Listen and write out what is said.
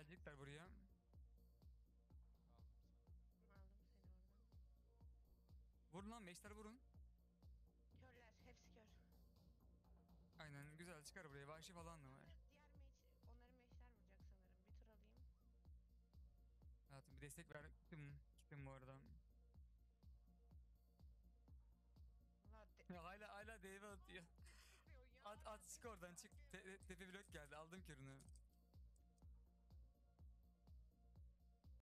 Gelecekler buraya. Aldım seni oradan. Vurun lan meşler vurun. Körler. Hepsi kör. Aynen güzel çıkar buraya. Vahşi falan da var. Diğer mage, onların mage'ler vuracak sanırım. Bir tur alayım. Hayatım bir destek verdim. Gittim bu arada. Valla de- Ya hala hala deve atıyor. At at çık oradan çık. Te- te-